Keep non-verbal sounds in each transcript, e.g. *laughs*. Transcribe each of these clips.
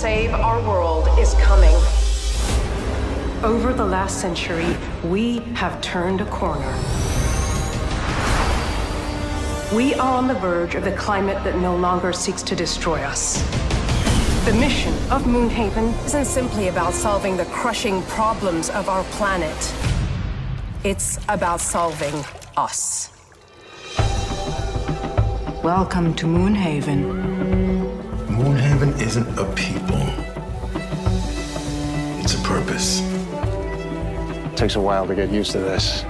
save our world is coming. Over the last century, we have turned a corner. We are on the verge of the climate that no longer seeks to destroy us. The mission of Moonhaven isn't simply about solving the crushing problems of our planet. It's about solving us. Welcome to Moonhaven. Moonhaven isn't a people. It's a purpose. It takes a while to get used to this.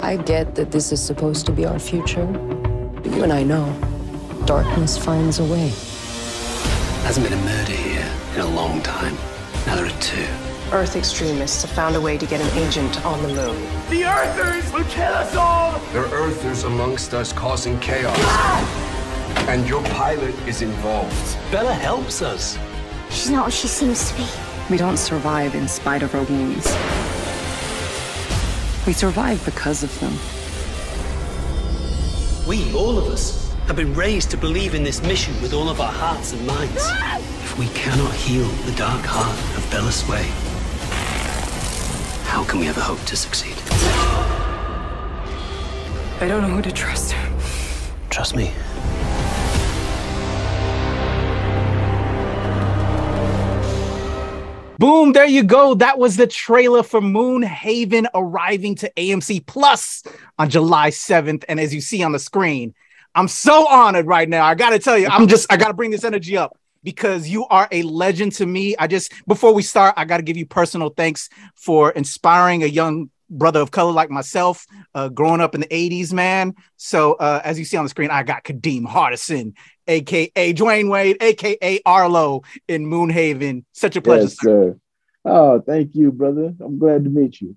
I get that this is supposed to be our future, but you and I know darkness finds a way. Hasn't been a murder here in a long time. Now there are two. Earth extremists have found a way to get an agent on the moon. The Earthers will kill us all! There are Earthers amongst us causing chaos. Ah! And your pilot is involved. Bella helps us. She's not what she seems to be. We don't survive in spite of our wounds. We survive because of them. We, all of us, have been raised to believe in this mission with all of our hearts and minds. If we cannot heal the dark heart of Bella Sway, how can we ever hope to succeed? I don't know who to trust. Trust me. Boom, there you go. That was the trailer for Moonhaven arriving to AMC Plus on July 7th. And as you see on the screen, I'm so honored right now. I got to tell you, I'm just, I got to bring this energy up because you are a legend to me. I just, before we start, I got to give you personal thanks for inspiring a young brother of color like myself, uh, growing up in the 80s, man. So, uh, as you see on the screen, I got Kadeem Hardison, aka Dwayne Wayne, aka Arlo in Moonhaven. Such a pleasure, yes, sir. Oh, thank you, brother. I'm glad to meet you.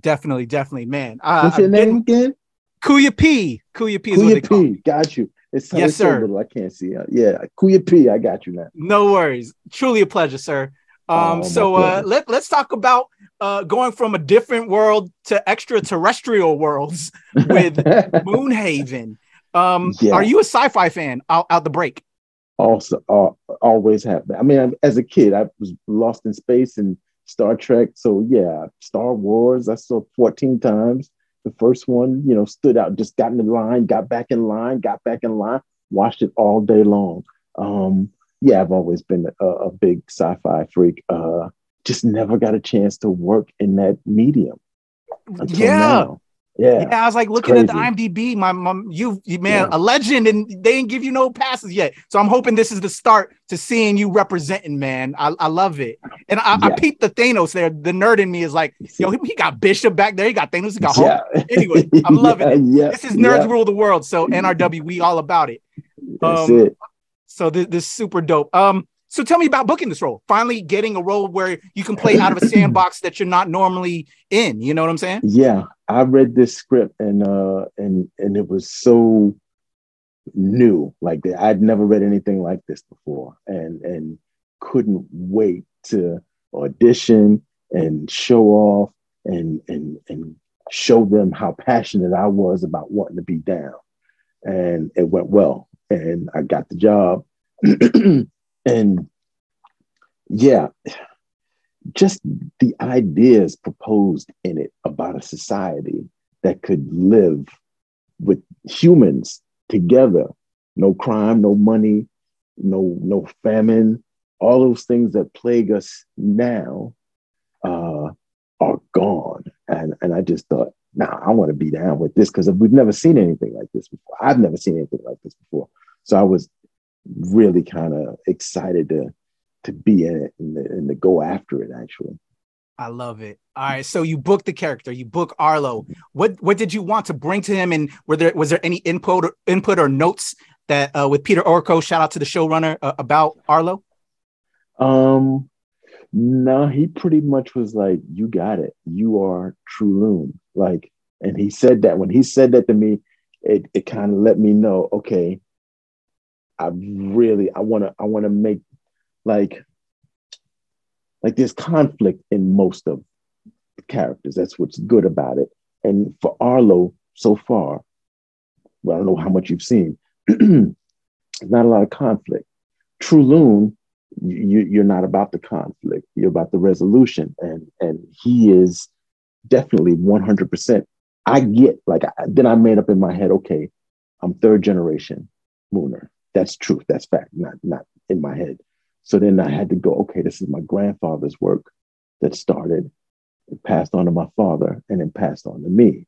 Definitely, definitely, man. Uh, What's your name again? Kuya P. Kuya P. Is Kuya what they call P. me. Got you. It's, Yes, it's so sir. little, I can't see. Yeah, Kuya P. I got you now. No worries. Truly a pleasure, sir. Um, Oh, so uh, let, let's talk about uh, going from a different world to extraterrestrial worlds *laughs* with Moonhaven. Um. Are you a sci-fi fan out, out the break? also uh, always have. I mean, I- as a kid, I was lost in space and Star Trek. So yeah, Star Wars. I saw 14 times. The first one, you know, stood out. Just got in the line, got back in line, got back in line. Watched it all day long. Um, yeah, I've always been a, a big sci-fi freak. Uh, just never got a chance to work in that medium. Yeah. now. Yeah. Yeah, I was like looking at the. IMDb. My mom, you, you man, Yeah. a legend, and they didn't give you no passes yet. So I'm hoping this is the start to seeing you representing, man. I, I love it, and I, I peeped the Thanos there. The nerd in me is like, yo, he, got Bishop back there. He got Thanos. He got Hulk. Yeah. *laughs* Anyway, I'm loving it. Yeah, This is nerds yeah. rule the world. So NRW, we all about it. That's Um, it. So this, this is super dope. Um, so tell me about booking this role. Finally getting a role where you can play out of a *clears throat* sandbox that you're not normally in. You know what I'm saying? Yeah, I read this script and uh and and it was so new. Like that, I'd never read anything like this before, and and couldn't wait to audition and show off and and and show them how passionate I was about wanting to be down. And it went well, and I got the job. *clears throat* and yeah, just the ideas proposed in it about a society that could live with humans together. No crime no money no no famine. All those things that plague us now uh, are gone. And and i just thought nah i want to be down with this because we've never seen anything like this before. I've never seen anything like this before so i was really kind of excited to to be in it and, to- and to go after it actually I love it. All right, so you booked the character, you book Arlo. What what did you want to bring to him, and were there was there any input or, input or notes that uh, with Peter Ocko? Shout out to the showrunner uh, about Arlo. Um, no, he pretty much was like, "You got it. You are True Loon." Like, and he said that when he said that to me, it it kind of let me know, okay, I really I want to I want to make like like there's conflict in most of the characters. That's what's good about it. And for Arlo, so far, well, I don't know how much you've seen. *clears throat* not a lot of conflict. True Loon you, you're not about the conflict. You're about the resolution, and and he is definitely 100. percent I get like then I made up in my head. Okay, I'm third generation Mooner. That's truth. That's fact. Not not in my head. So then I had to go. Okay, this is my grandfather's work that started, passed on to my father, and then passed on to me.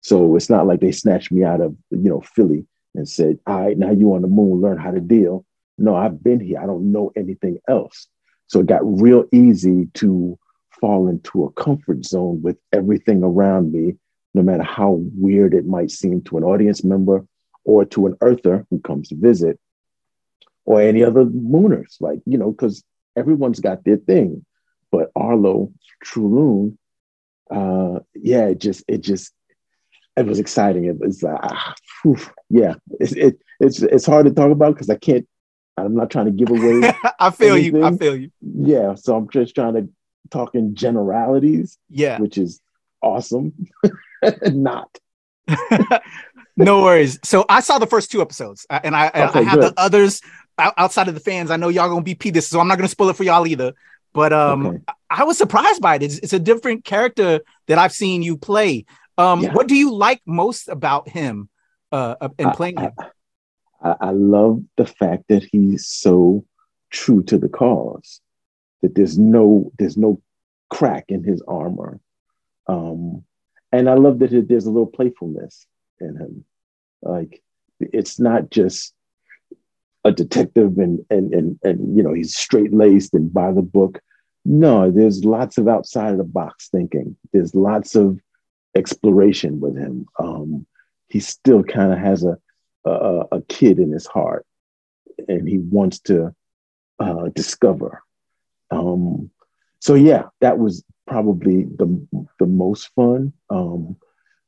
So it's not like they snatched me out of you know Philly and said, "All right, now you on the moon, learn how to deal." No, I've been here. I don't know anything else. So it got real easy to fall into a comfort zone with everything around me, no matter how weird it might seem to an audience member or to an earther who comes to visit or any other mooners, like, you know, because everyone's got their thing. But Arlo, True uh, yeah, it just, it just, it was exciting. It was, uh, yeah, it, it, it's, it's hard to talk about because I can't I'm not trying to give away. *laughs* I feel anything. you. I feel you. Yeah. So I'm just trying to talk in generalities. Yeah. Which is awesome. *laughs* not. *laughs* no worries. So I saw the first two episodes, uh, and I, okay, I have good. the others outside of the fans. I know y'all gonna be this, so I'm not gonna spoil it for y'all either. But um, okay. I was surprised by it. It's, it's, a different character that I've seen you play. Um, yeah. what do you like most about him uh, and playing I, him? I, I, I love the fact that he's so true to the cause. That there's no there's no crack in his armor, um, and I love that there's a little playfulness in him. Like it's not just a detective and and and and you know he's straight laced and by the book. No, there's lots of outside of the box thinking. There's lots of exploration with him. Um, he still kind of has a a, a kid in his heart and he wants to uh, discover. Um, so yeah, that was probably the the most fun. Um,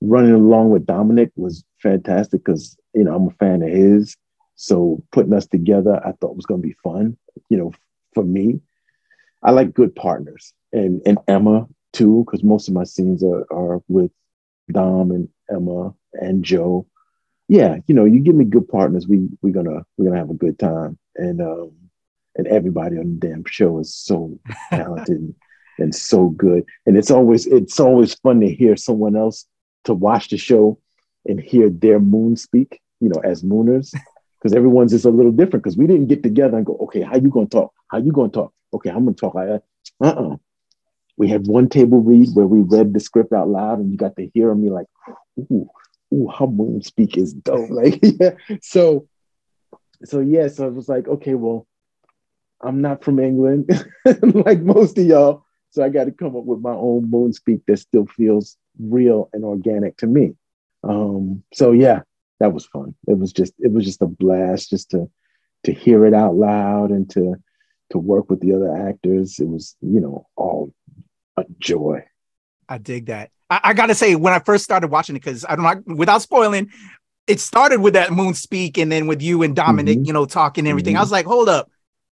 running along with Dominic was fantastic because you know I'm a fan of his. So putting us together, I thought was going to be fun. You know, for me, I like good partners, and and Emma too, because most of my scenes are are with Dom and Emma and Joe yeah, you know, you give me good partners, we we're gonna we're gonna have a good time. And um and everybody on the damn show is so *laughs* talented and, and so good. And it's always it's always fun to hear someone else to watch the show and hear their moon speak, you know, as mooners. *laughs* Because everyone's just a little different because we didn't get together and go, okay, how you gonna talk? How you gonna talk? Okay, I'm gonna talk like that. Uh-uh. We had one table read where we read the script out loud and you got to hear me like, ooh, ooh, her moon speak is dope. *laughs* Like, yeah. So, so yeah, so I was like, okay, well, I'm not from England, *laughs* like most of y'all. So I got to come up with my own moon speak that still feels real and organic to me. Um, so yeah, that was fun. It was just, it was just a blast just to to hear it out loud and to to work with the other actors. It was, you know, all a joy. I dig that. I, I got to say, when I first started watching it, because I don't know, without spoiling, it started with that moon speak, and then with you and Dominic, mm-hmm. you know, talking and everything. Mm-hmm. I was like, hold up.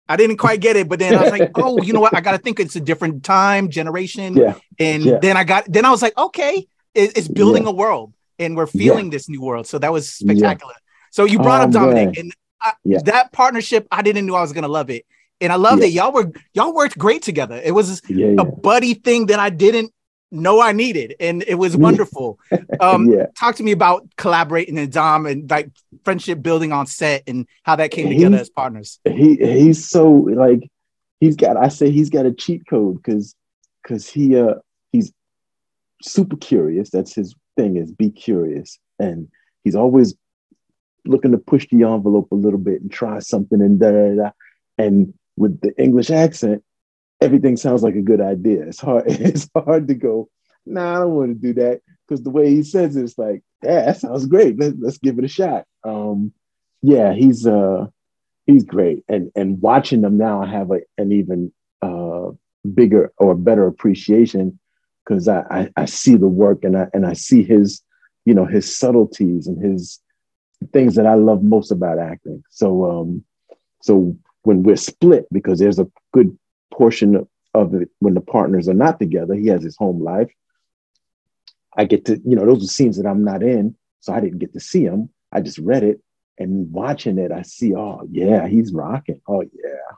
I didn't quite get it, but then I was like, oh, you know what? I got to think it's a different time, generation. Yeah. And yeah. then I got, then I was like, okay, it, it's building yeah. a world and we're feeling this new world. So that was spectacular. So you brought oh, up Dominic man. and I, that partnership, I didn't know I was going to love it. And I love that y'all were, y'all worked great together. It was a buddy thing that I didn't know I needed, and it was *laughs* wonderful. Um, yeah. Talk to me about collaborating and Dom and like friendship building on set and how that came together as partners. He he's so like he's got I say he's got a cheat code because because he uh he's super curious. That's his thing is be curious, and he's always looking to push the envelope a little bit and try something and da da da. And with the English accent, everything sounds like a good idea. It's hard. *laughs* It's hard to go. Nah, I don't want to do that because the way he says it, it's like, yeah, that sounds great. Let, us give it a shot. Um, yeah, he's uh, he's great, and and watching them now, I have a, an even uh, bigger or better appreciation because I, I I see the work and I and I see his you know his subtleties and his things that I love most about acting. So um, so when we're split because there's a good portion of it when the partners are not together. He has his home life. I get to, you know, those are scenes that I'm not in, so I didn't get to see him. I just read it and watching it, I see, oh yeah, he's rocking. Oh yeah.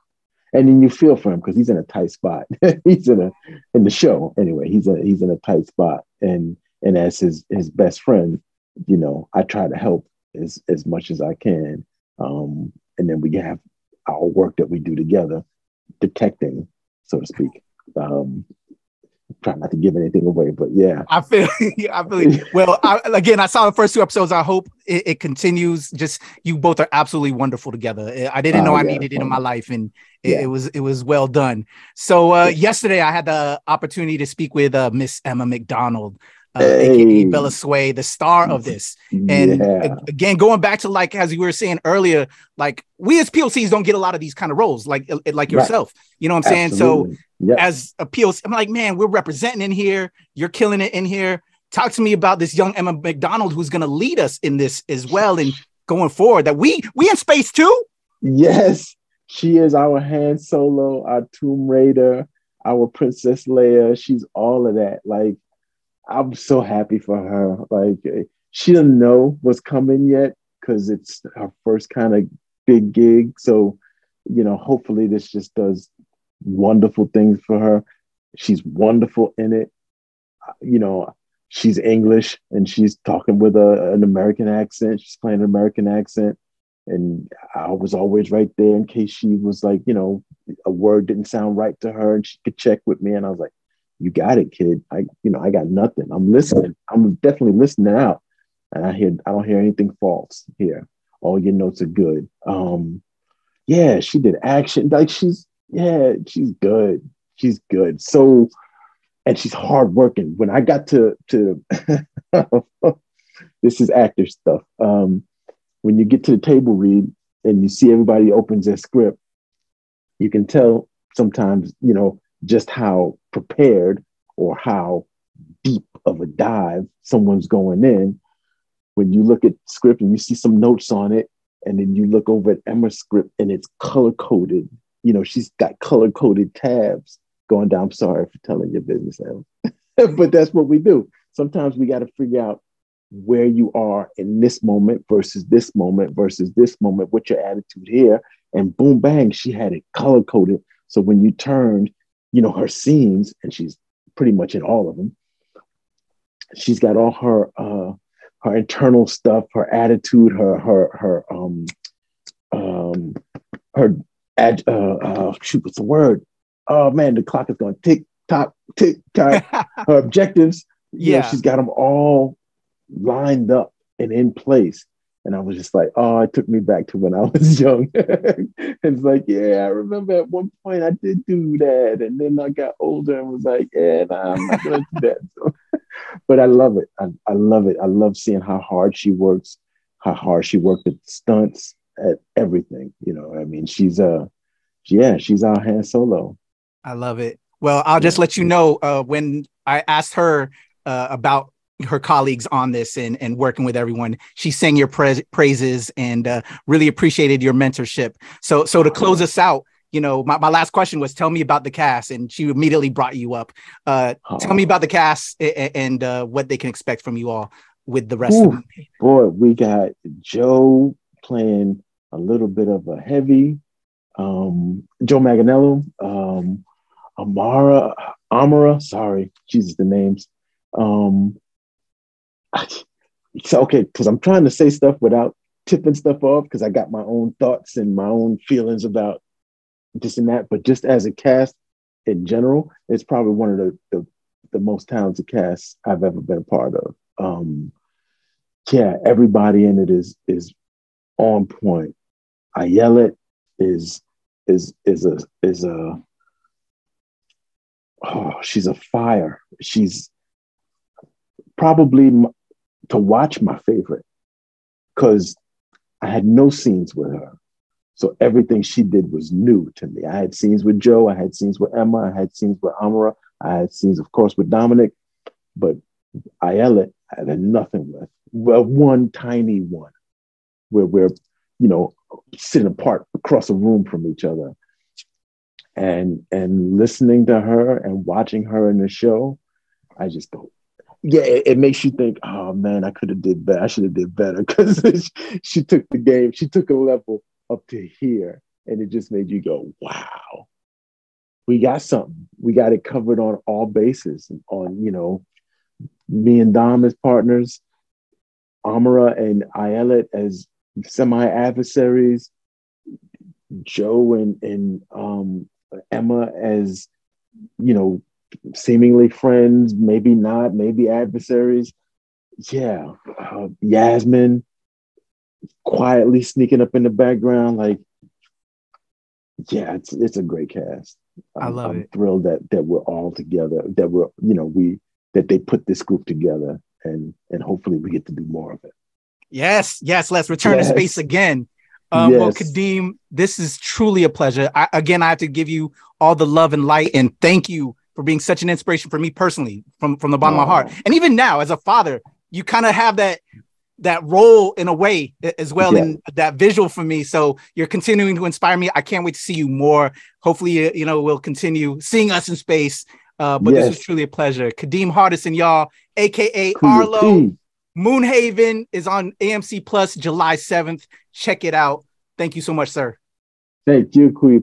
and then you feel for him because he's in a tight spot. *laughs* he's in a in the show anyway. He's a he's in a tight spot, and and as his his best friend, you know, I try to help as as much as I can. Um, and then we have our work that we do together, detecting, so to speak. Um, try not to give anything away, but yeah. I feel, *laughs* I feel. Well, I, again, I saw the first two episodes. I hope it, it, continues. Just you both are absolutely wonderful together. I didn't know uh, I needed it in my life, and it, yeah. it, was it was well done. So uh, yesterday, I had the opportunity to speak with uh, Miss Emma McDonald uh, hey. aka Bella Sway, the star of this. And yeah. again, going back to like as you were saying earlier, like we as POCs don't get a lot of these kind of roles, like like yourself. Right. You know what I'm saying? Absolutely. So yep. as a POC, I'm like, man, we're representing in here. You're killing it in here. Talk to me about this young Emma McDonald who's going to lead us in this as well and going forward. That we we in space too. Yes, she is our Han Solo, our Tomb Raider, our Princess Leia. She's all of that. Like I'm so happy for her. Like she doesn't know what's coming yet because it's her first kind of big gig. So, you know, hopefully this just does wonderful things for her. She's wonderful in it. You know, she's English and she's talking with a, an American accent. She's playing an American accent. And I was always right there in case she was like, you know, a word didn't sound right to her and she could check with me. And I was like, you got it, kid. I, you know, I got nothing. I'm listening. I'm definitely listening out. And I hear, I don't hear anything false here. All your notes are good. Um, yeah, she did action. Like she's, yeah, she's good. She's good. So, and she's hardworking. When I got to, to, *laughs* this is actor stuff. Um, when you get to the table read and you see everybody opens their script, you can tell sometimes, you know, just how prepared or how deep of a dive someone's going in. When you look at script and you see some notes on it and then you look over at Emma's script and it's color coded you know she's got color coded tabs going down. I'm sorry for telling your business *laughs* but that's what we do. Sometimes we got to figure out where you are in this moment versus this moment versus this moment what's your attitude here. And boom bang she had it color coded so when you turned you know, her scenes, and she's pretty much in all of them. She's got all her uh, her internal stuff, her attitude, her her her um um her ad, uh, uh shoot, what's the word? Oh man, the clock is going tick tock tick tock. *laughs* her objectives, yeah, know, she's got them all lined up and in place. And I was just like, oh, it took me back to when I *laughs* was young. it's like, yeah, I remember at one point I did do that. And then I got older and was like, yeah, nah, I'm not going to do that. So, *laughs* but I love it. I, I love it. I love seeing how hard she works, how hard she worked at stunts, at everything. You know, I mean, she's, uh, yeah, she's our Han Solo. I love it. Well, I'll just let you know uh, when I asked her uh, about her colleagues on this and, and working with everyone. She sang your pra- praises and uh, really appreciated your mentorship. So, so to close us out, you know, my, my last question was tell me about the cast, and she immediately brought you up. Uh, Tell me about the cast and, and uh, what they can expect from you all with the rest Ooh, of them. Boy, we got Joe playing a little bit of a heavy, um, Joe Manganiello, um, Amara, Amara, sorry, Jesus, the names. Um, *laughs* so okay, because I'm trying to say stuff without tipping stuff off because I got my own thoughts and my own feelings about this and that. But just as a cast in general, it's probably one of the the, the most talented casts I've ever been a part of. Um, yeah, everybody in it is is on point. Ayelet is is is a is a oh she's a fire. She's probably to watch my favorite because I had no scenes with her. So everything she did was new to me. I had scenes with Joe, I had scenes with Emma, I had scenes with Amara, I had scenes, of course, with Dominic, but Ayelet I had nothing with. Well, one tiny one where we're, you know, sitting apart across a room from each other. And and listening to her and watching her in the show, I just go, yeah, it, it, makes you think, oh man, I could have did better. I should have did better because she took the game, she took a level up to here. and it just made you go, wow, we got something. We got it covered on all bases. On you know, me and Dom as partners, Amara and Ayelet as semi adversaries, Joe and and um, Emma as you know seemingly friends, maybe not, maybe adversaries. Yeah, uh, Yasmin quietly sneaking up in the background, like yeah, it's it's a great cast. I'm, I love I'm it. Thrilled that that we're all together. That we're you know we that they put this group together, and and hopefully we get to do more of it. Yes, yes. Let's return yes. to space again. Um, yes. Well, Kadeem, this is truly a pleasure. I, again, I have to give you all the love and light, and thank you for being such an inspiration for me personally, from from the bottom oh. of my heart. And even now, as a father, you kind of have that that role in a way as well yeah. in that visual for me so you're continuing to inspire me i can't wait to see you more hopefully you know we'll continue seeing us in space uh, but yes. this was truly a pleasure kadeem hardison y'all aka cool. arlo moonhaven is on amc plus july 7th check it out thank you so much sir thank you Kuya